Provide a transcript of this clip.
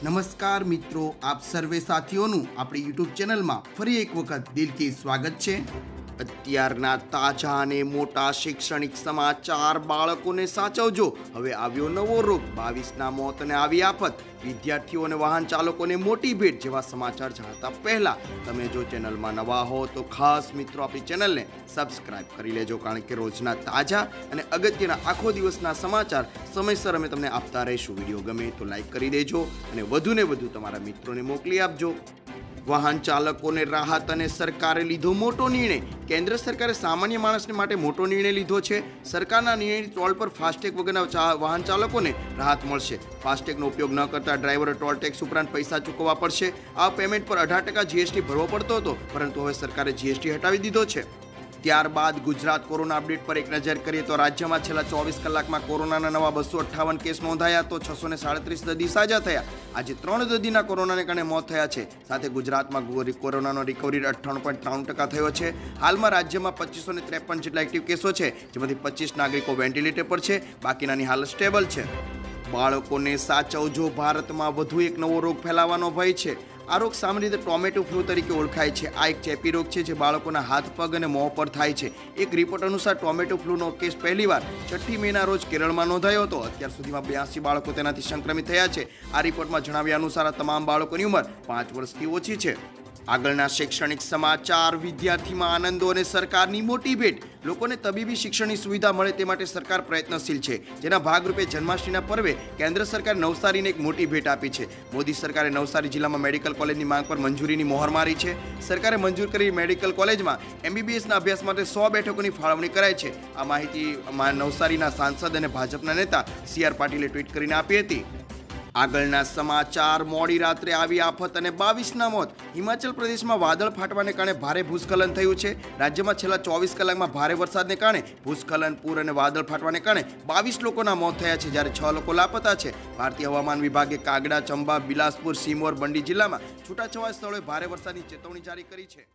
નમસ્કાર મિત્રો આપ સર્વે સાથીઓનું આપણી યુટ્યુબ ચેનલમાં ફરી એક વખત દિલથી સ્વાગત છે. અત્યારના તાજા અને મોટા શૈક્ષણિક સમાચાર બાળકોને સાચવજો. હવે આવ્યો નવો રોગ બાવીસના મોત અને આવી આફત. વિદ્યાર્થીઓ અને વાહન ચાલકોને મોટી ભેટ જેવા સમાચાર જાણતા પહેલા, તમે જો ચેનલમાં નવા હો તો ખાસ મિત્રો આપણી ચેનલને સબસ્ક્રાઇબ કરી લેજો, કારણ કે રોજના તાજા અને અગત્યના આખો દિવસના સમાચાર સમયસર અમે તમને આપતા રહીશું. વીડિયો ગમે તો લાઇક કરી દેજો અને વધુને વધુ તમારા મિત્રોને મોકલી આપજો. વાહન ચાલકોને રાહત અને સરકારે લીધો મોટો નિર્ણય. કેન્દ્ર સરકારે સામાન્ય માણસને માટે મોટો નિર્ણય લીધો છે. સરકારના નિર્ણય ટોલ પર ફાસ્ટેગ વગરના વાહન ચાલકોને રાહત મળશે. ફાસ્ટેગનો ઉપયોગ ન કરતા ડ્રાઈવરે ટોલ ટેક્સ ઉપરાંત પૈસા ચૂકવવા પડશે. આ પેમેન્ટ પર અઢાર ટકા જીએસટી ભરવો પડતો હતો, પરંતુ હવે સરકારે જીએસટી હટાવી દીધો છે. ત્યારબાદ ગુજરાત કોરોના અપડેટ પર એક નજર કરીએ તો રાજ્યમાં છેલ્લા ચોવીસ કલાકમાં કોરોનાના નવા બસો અઠ્ઠાવન કેસ નોંધાયા તો છસો ને સાડત્રીસ દર્દી સાજા થયા. આજે ત્રણ દર્દીના કોરોનાને કારણે મોત થયા છે. સાથે ગુજરાતમાં કોરોનાનો રિકવરી અઠ્ઠાણું પોઈન્ટ ત્રાણું ટકા થયો છે. હાલમાં રાજ્યમાં પચીસો ને ત્રેપન જેટલા એક્ટિવ કેસો છે, જેમાંથી પચીસ નાગરિકો વેન્ટિલેટર પર છે, બાકીનાની હાલત સ્ટેબલ છે. બાળકોને સાચવજો, ભારતમાં વધુ એક નવો રોગ ફેલાવાનો ભય છે. આ રોગ સામાન્ય રીતે ટોમેટો ફ્લૂ તરીકે ઓળખાય છે. આ એક ચેપી રોગ છે જે બાળકોના હાથ, પગ અને મોં પર થાય છે. એક રિપોર્ટ અનુસાર ટોમેટો ફ્લૂનો કેસ પહેલીવાર છઠ્ઠી મેના રોજ કેરળમાં નોંધાયો હતો. અત્યાર સુધીમાં બ્યાસી બાળકો તેનાથી સંક્રમિત થયા છે. આ રિપોર્ટમાં જણાવ્યા અનુસાર આ તમામ બાળકોની ઉંમર પાંચ વર્ષથી ઓછી છે. આગળના શૈક્ષણિક સમાચાર, વિદ્યાર્થીમાં આનંદો અને સરકારની મોટી ભેટ. લોકોને તબીબી શિક્ષણની સુવિધા મળે તે માટે સરકાર પ્રયત્નશીલ છે. જેના ભાગરૂપે જન્માષ્ટમીના પર્વે કેન્દ્ર સરકાર નવસારીને એક મોટી ભેટ આપી છે. મોદી સરકારે નવસારી જિલ્લામાં મેડિકલ કોલેજની માંગ પર મંજૂરીની મોહર મારી છે. સરકારે મંજૂર કરી મેડિકલ કોલેજમાં એમબીબીએસના અભ્યાસ માટે સો બેઠકોની ફાળવણી કરાઈ છે. આ માહિતી નવસારીના સાંસદ અને ભાજપના નેતા સી આર પાટીલે ટ્વીટ કરીને આપી હતી. આગળના સમાચાર, મોડી રાત્રે આવી આફત અને બાવીસના મોત. હિમાચલ પ્રદેશમાં વાદળ ફાટવાને કારણે ભારે ભૂસ્ખલન થયું છે. રાજ્યમાં છેલ્લા ચોવીસ કલાકમાં ભારે વરસાદને કારણે ભૂસ્ખલન, પૂર અને વાદળ ફાટવાને કારણે બાવીસ લોકોના મોત થયા છે, જ્યારે છ લોકો લાપતા છે. ભારતીય હવામાન વિભાગે કાગડા, ચંબા, બિલાસપુર, સિમોર, બંડી જિલ્લામાં છૂટાછવાયા સ્થળોએ ભારે વરસાદની ચેતવણી જારી કરી છે.